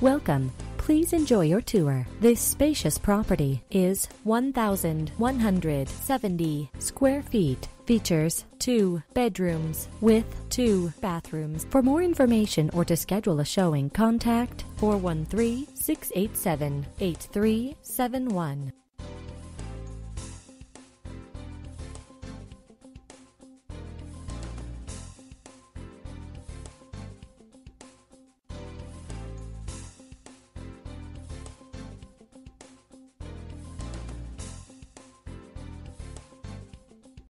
Welcome. Please enjoy your tour. This spacious property is 1,170 square feet. Features two bedrooms with two bathrooms. For more information or to schedule a showing, contact 413 687 8371.